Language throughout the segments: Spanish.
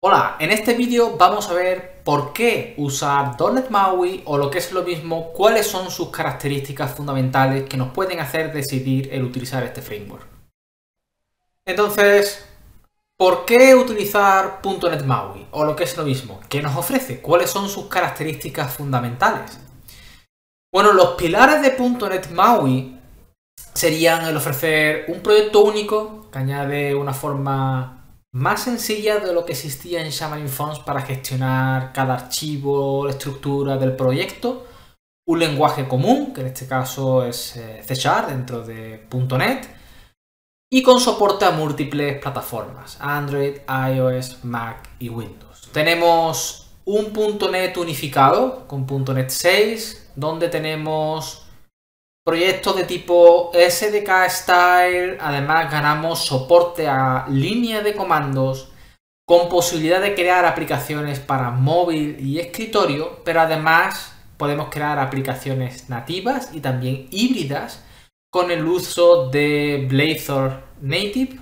Hola, en este vídeo vamos a ver por qué usar .NET MAUI o lo que es lo mismo, cuáles son sus características fundamentales que nos pueden hacer decidir el utilizar este framework. Entonces, ¿por qué utilizar .NET MAUI o lo que es lo mismo? ¿Qué nos ofrece? ¿Cuáles son sus características fundamentales? Bueno, los pilares de .NET MAUI serían el ofrecer un proyecto único añade una forma más sencilla de lo que existía en Xamarin Fonts para gestionar cada archivo, la estructura del proyecto, un lenguaje común, que en este caso es eh, C Sharp dentro de .NET, y con soporte a múltiples plataformas, Android, iOS, Mac y Windows. Tenemos un .NET unificado con .NET 6, donde tenemos Proyectos de tipo SDK Style, además ganamos soporte a línea de comandos con posibilidad de crear aplicaciones para móvil y escritorio, pero además podemos crear aplicaciones nativas y también híbridas con el uso de Blazor Native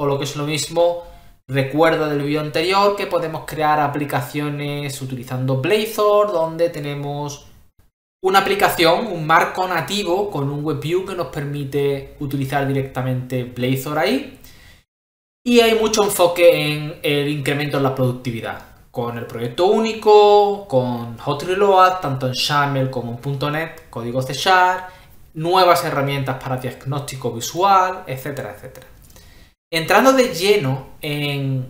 o lo que es lo mismo, recuerdo del vídeo anterior que podemos crear aplicaciones utilizando Blazor donde tenemos una aplicación, un marco nativo con un WebView que nos permite utilizar directamente Blazor ahí. Y hay mucho enfoque en el incremento en la productividad, con el proyecto único, con Hot Reload, tanto en XAML como en .NET, código C Sharp, nuevas herramientas para diagnóstico visual, etcétera, etcétera. Entrando de lleno en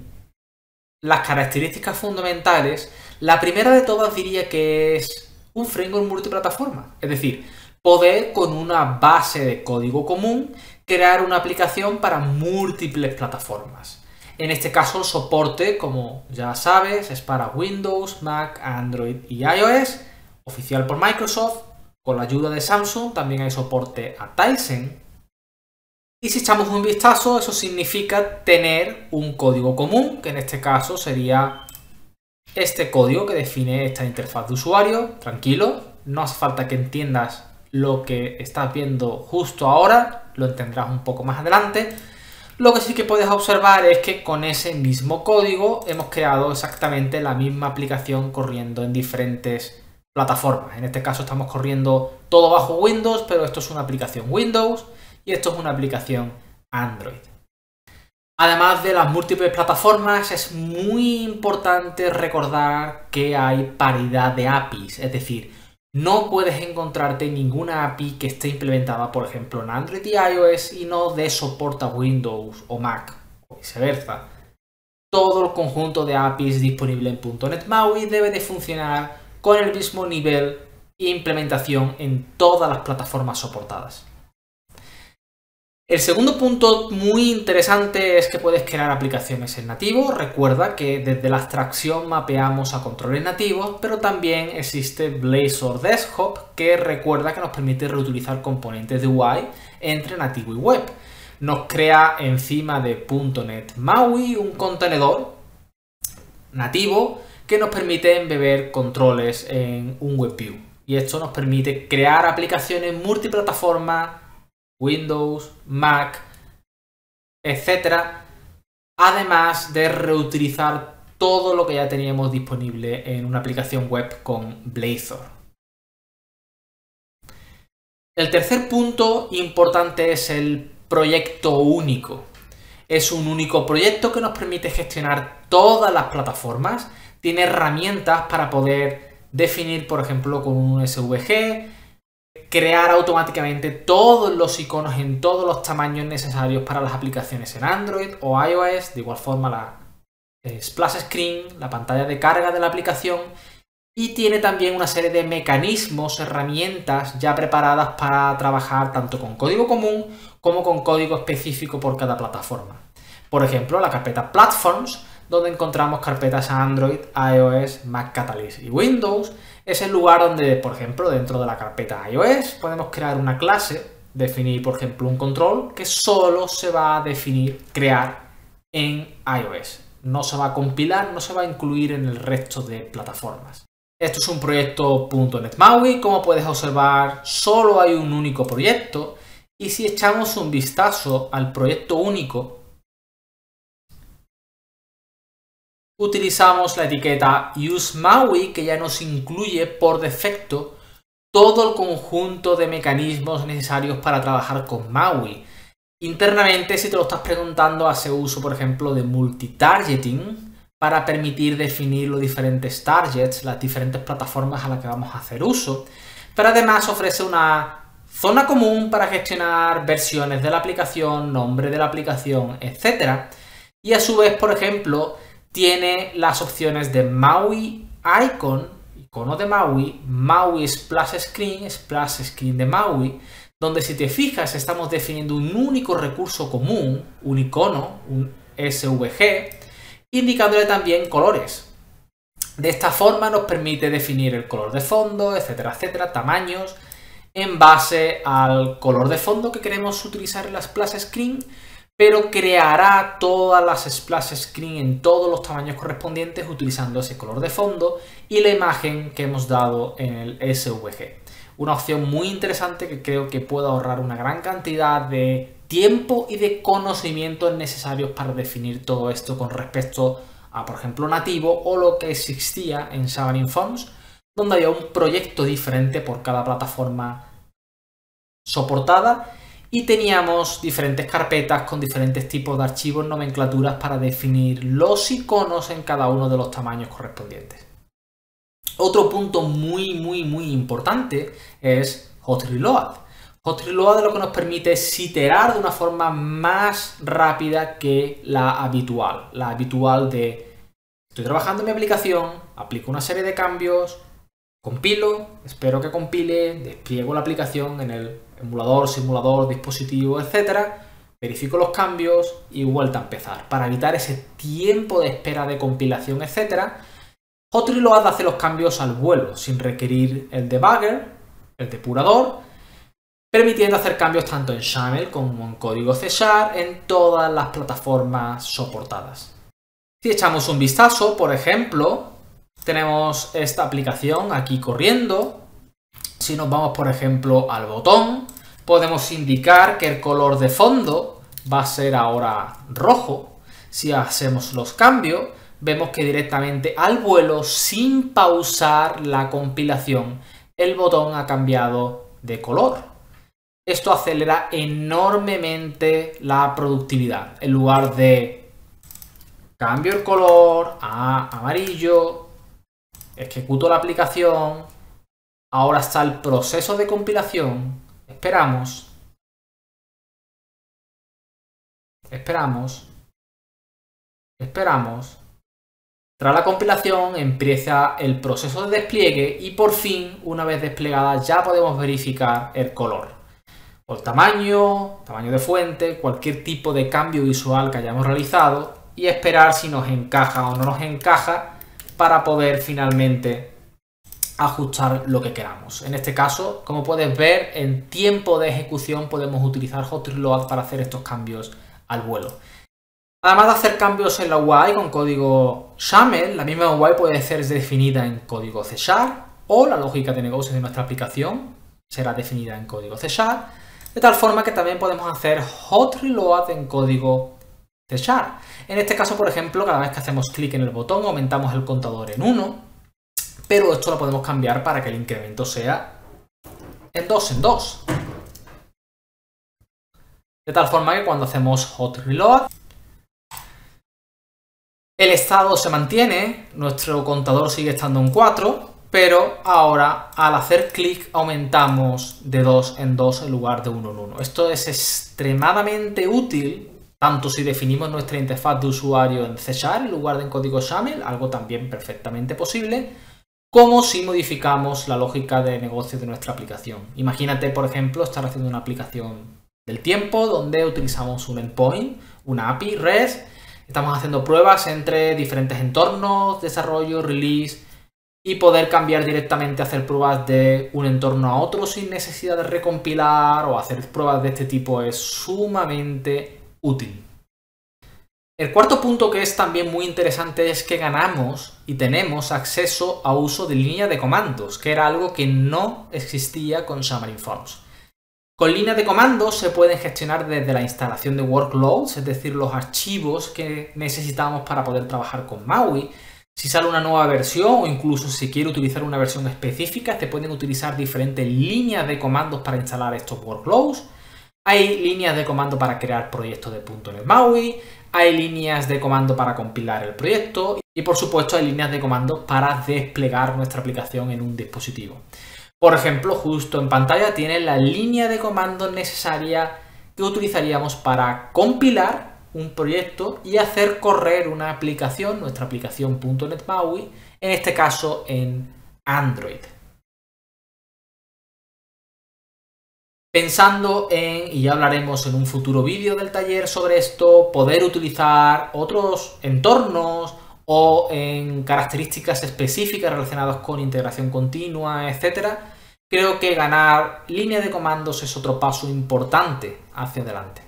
las características fundamentales, la primera de todas diría que es un framework multiplataforma. Es decir, poder con una base de código común crear una aplicación para múltiples plataformas. En este caso el soporte, como ya sabes, es para Windows, Mac, Android y iOS, oficial por Microsoft. Con la ayuda de Samsung también hay soporte a Tyson. Y si echamos un vistazo, eso significa tener un código común, que en este caso sería este código que define esta interfaz de usuario. Tranquilo, no hace falta que entiendas lo que estás viendo justo ahora, lo entenderás un poco más adelante. Lo que sí que puedes observar es que con ese mismo código hemos creado exactamente la misma aplicación corriendo en diferentes plataformas. En este caso estamos corriendo todo bajo Windows, pero esto es una aplicación Windows y esto es una aplicación Android. Además de las múltiples plataformas, es muy importante recordar que hay paridad de APIs, es decir, no puedes encontrarte ninguna API que esté implementada, por ejemplo, en Android y iOS y no dé soporte a Windows o Mac o viceversa. Todo el conjunto de APIs disponible en .NET MAUI debe de funcionar con el mismo nivel e implementación en todas las plataformas soportadas. El segundo punto muy interesante es que puedes crear aplicaciones en nativo. Recuerda que desde la abstracción mapeamos a controles nativos, pero también existe Blazor Desktop que recuerda que nos permite reutilizar componentes de UI entre nativo y web. Nos crea encima de .NET MAUI un contenedor nativo que nos permite embeber controles en un WebView. Y esto nos permite crear aplicaciones multiplataforma Windows, Mac, etcétera, además de reutilizar todo lo que ya teníamos disponible en una aplicación web con Blazor. El tercer punto importante es el proyecto único. Es un único proyecto que nos permite gestionar todas las plataformas, tiene herramientas para poder definir, por ejemplo, con un SVG, crear automáticamente todos los iconos en todos los tamaños necesarios para las aplicaciones en Android o iOS, de igual forma la eh, splash screen, la pantalla de carga de la aplicación. Y tiene también una serie de mecanismos, herramientas ya preparadas para trabajar tanto con código común como con código específico por cada plataforma. Por ejemplo, la carpeta Platforms, donde encontramos carpetas Android, iOS, Mac Catalyst y Windows, es el lugar donde, por ejemplo, dentro de la carpeta iOS podemos crear una clase, definir, por ejemplo, un control que solo se va a definir, crear en iOS. No se va a compilar, no se va a incluir en el resto de plataformas. Esto es un proyecto .NET MAUI, como puedes observar, solo hay un único proyecto y si echamos un vistazo al proyecto único, utilizamos la etiqueta useMaui que ya nos incluye por defecto todo el conjunto de mecanismos necesarios para trabajar con MAUI. Internamente, si te lo estás preguntando, hace uso, por ejemplo, de multitargeting para permitir definir los diferentes targets, las diferentes plataformas a las que vamos a hacer uso. Pero además ofrece una zona común para gestionar versiones de la aplicación, nombre de la aplicación, etc. Y a su vez, por ejemplo, tiene las opciones de MAUI Icon icono de Maui, Maui Splash Screen, Splash Screen de Maui, donde si te fijas estamos definiendo un único recurso común, un icono, un SVG, indicándole también colores. De esta forma nos permite definir el color de fondo, etcétera, etcétera, tamaños, en base al color de fondo que queremos utilizar en la Splash Screen pero creará todas las splash screen en todos los tamaños correspondientes utilizando ese color de fondo y la imagen que hemos dado en el SVG. Una opción muy interesante que creo que puede ahorrar una gran cantidad de tiempo y de conocimientos necesarios para definir todo esto con respecto a, por ejemplo, nativo o lo que existía en Xamarin Forms, donde había un proyecto diferente por cada plataforma soportada y teníamos diferentes carpetas con diferentes tipos de archivos, nomenclaturas para definir los iconos en cada uno de los tamaños correspondientes. Otro punto muy, muy, muy importante es Hot Reload. Hot Reload lo que nos permite es iterar de una forma más rápida que la habitual. La habitual de estoy trabajando en mi aplicación, aplico una serie de cambios, compilo, espero que compile, despliego la aplicación en el emulador, simulador, dispositivo, etcétera, verifico los cambios y vuelta a empezar. Para evitar ese tiempo de espera de compilación, etcétera, Hot Reload hace los cambios al vuelo, sin requerir el debugger, el depurador, permitiendo hacer cambios tanto en XAML como en código C en todas las plataformas soportadas. Si echamos un vistazo, por ejemplo, tenemos esta aplicación aquí corriendo, si nos vamos, por ejemplo, al botón, podemos indicar que el color de fondo va a ser ahora rojo. Si hacemos los cambios, vemos que directamente al vuelo, sin pausar la compilación, el botón ha cambiado de color. Esto acelera enormemente la productividad. En lugar de cambio el color a amarillo, ejecuto la aplicación, Ahora está el proceso de compilación. Esperamos. Esperamos. Esperamos. Tras la compilación empieza el proceso de despliegue y por fin, una vez desplegada, ya podemos verificar el color. O el tamaño, tamaño de fuente, cualquier tipo de cambio visual que hayamos realizado y esperar si nos encaja o no nos encaja para poder finalmente ajustar lo que queramos. En este caso, como puedes ver, en tiempo de ejecución podemos utilizar Hot Reload para hacer estos cambios al vuelo. Además de hacer cambios en la UI con código XAML, la misma UI puede ser definida en código C o la lógica de negocios de nuestra aplicación será definida en código C de tal forma que también podemos hacer Hot Reload en código C. En este caso, por ejemplo, cada vez que hacemos clic en el botón aumentamos el contador en 1 pero esto lo podemos cambiar para que el incremento sea en 2 en 2. De tal forma que cuando hacemos hot reload, el estado se mantiene, nuestro contador sigue estando en 4, pero ahora al hacer clic aumentamos de 2 en 2 en lugar de 1 en 1. Esto es extremadamente útil, tanto si definimos nuestra interfaz de usuario en C en lugar de en código XAML, algo también perfectamente posible, como si modificamos la lógica de negocio de nuestra aplicación. Imagínate, por ejemplo, estar haciendo una aplicación del tiempo donde utilizamos un endpoint, una API, REST, estamos haciendo pruebas entre diferentes entornos, desarrollo, release, y poder cambiar directamente, hacer pruebas de un entorno a otro sin necesidad de recompilar o hacer pruebas de este tipo es sumamente útil. El cuarto punto que es también muy interesante es que ganamos y tenemos acceso a uso de línea de comandos, que era algo que no existía con Xamarin Forms. Con líneas de comando se pueden gestionar desde la instalación de workloads, es decir, los archivos que necesitamos para poder trabajar con MAUI. Si sale una nueva versión o incluso si quiere utilizar una versión específica, se pueden utilizar diferentes líneas de comandos para instalar estos workloads. Hay líneas de comando para crear proyectos de .NET MAUI, hay líneas de comando para compilar el proyecto y por supuesto hay líneas de comando para desplegar nuestra aplicación en un dispositivo. Por ejemplo, justo en pantalla tiene la línea de comandos necesaria que utilizaríamos para compilar un proyecto y hacer correr una aplicación, nuestra aplicación .NET MAUI, en este caso en Android. Pensando en, y ya hablaremos en un futuro vídeo del taller sobre esto, poder utilizar otros entornos o en características específicas relacionadas con integración continua, etcétera, creo que ganar línea de comandos es otro paso importante hacia adelante.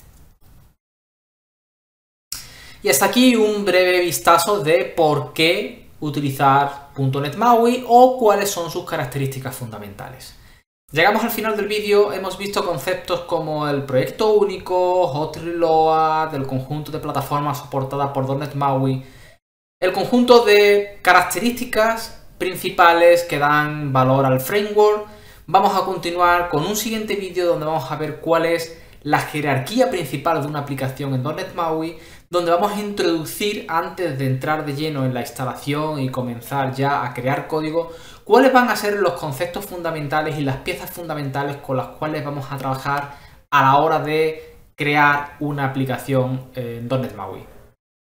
Y hasta aquí un breve vistazo de por qué utilizar .NET MAUI o cuáles son sus características fundamentales. Llegamos al final del vídeo, hemos visto conceptos como el proyecto único, Hot Reload, el conjunto de plataformas soportadas por .NET MAUI, el conjunto de características principales que dan valor al framework, vamos a continuar con un siguiente vídeo donde vamos a ver cuál es la jerarquía principal de una aplicación en .NET MAUI, donde vamos a introducir, antes de entrar de lleno en la instalación y comenzar ya a crear código, cuáles van a ser los conceptos fundamentales y las piezas fundamentales con las cuales vamos a trabajar a la hora de crear una aplicación en .NET MAUI.